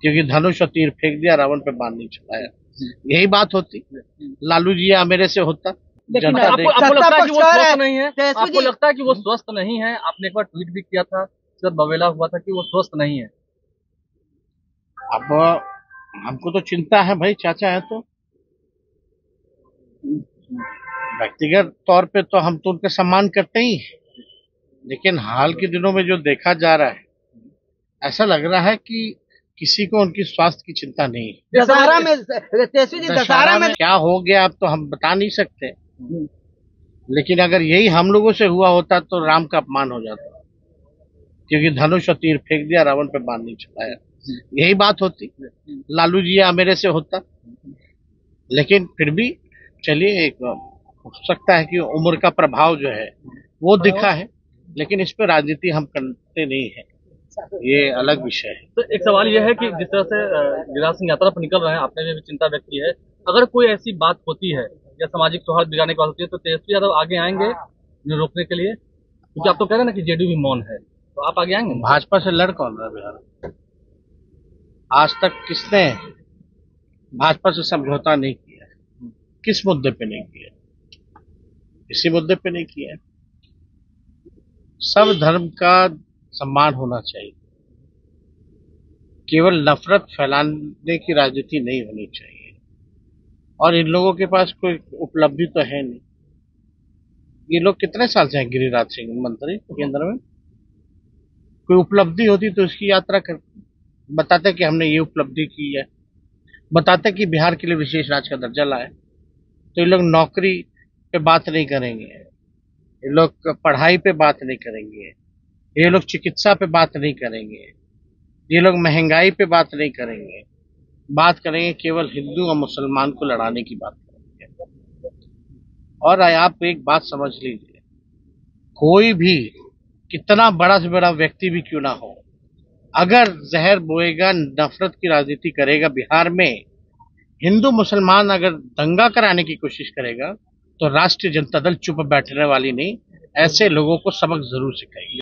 क्योंकि धनुष और तीर फेंक दिया रावण पे बाण नहीं चलाया। यही बात होती। लालू जी या मेरे से होता। लेकिन आपको, आपको लगता है कि वो स्वस्थ नहीं है? आपको लगता है कि वो स्वस्थ नहीं है? आपने एक बार ट्वीट भी किया था जब बवेला हुआ था कि वो स्वस्थ नहीं है। अब हमको तो चिंता है भाई चाचा है तो। व्यक्तिगत तौर पे तो हम तो उनका सम्मान करते ही हैं। लेकिन हाल के दिनों में जो देखा जा रहा है ऐसा लग रहा है कि किसी को उनकी स्वास्थ्य की चिंता नहीं है। दशहरा में तेजस्वी जी दशहरा में क्या हो गया अब तो हम बता नहीं सकते। लेकिन अगर यही हम लोगों से हुआ होता तो राम का अपमान हो जाता। क्योंकि धनुष और तीर फेंक दिया रावण पे बाँध नहीं चलाया। यही बात होती। लालू जी या मेरे से होता। लेकिन फिर भी चलिए एक हो सकता है कि उम्र का प्रभाव जो है वो दिखा है। लेकिन इस पर राजनीति हम करते नहीं है। ये अलग विषय है। तो एक सवाल यह है कि जिस तरह से गिरिराज सिंह यात्रा पर निकल रहे हैं आपने भी चिंता व्यक्त की है। अगर कोई ऐसी बात होती है या सामाजिक सौहार्द बिगाड़ने की बात होती है तो तेजस्वी यादव आगे आएँगे उन्हें रोकने के लिए? क्योंकि आप तो कह रहे हैं ना कि जेडीयू भी मौन है तो आप आगे आएँगे? भाजपा से लड़ कौन रहा बिहार आज तक किसने भाजपा से समझौता नहीं किया किस मुद्दे पे नहीं किया इसी मुद्दे पे नहीं किया सब धर्म का सम्मान होना चाहिए। केवल नफरत फैलाने की राजनीति नहीं होनी चाहिए। और इन लोगों के पास कोई उपलब्धि तो है नहीं। ये लोग कितने साल से हैं, गिरिराज सिंह, मंत्री केंद्र में? कोई उपलब्धि होती तो इसकी यात्रा कर, बताते कि हमने ये उपलब्धि की है। बताते कि बिहार के लिए विशेष राज्य का दर्जा लाए। तो ये लोग नौकरी पे बात नहीं करेंगे। ये लोग पढ़ाई पे बात नहीं करेंगे। ये लोग चिकित्सा पे बात नहीं करेंगे। ये लोग महँगाई पे बात नहीं करेंगे। बात करेंगे केवल हिंदू और मुसलमान को लड़ाने की बात करेंगे। और आप एक बात समझ लीजिए। कोई भी कितना बड़ा से बड़ा व्यक्ति भी क्यों ना हो, अगर जहर बोएगा, नफरत की राजनीति करेगा बिहार में, हिंदू मुसलमान अगर दंगा कराने की कोशिश करेगा तो राष्ट्रीय जनता दल चुप बैठने वाली नहीं, ऐसे लोगों को सबक ज़रूर सिखाएगी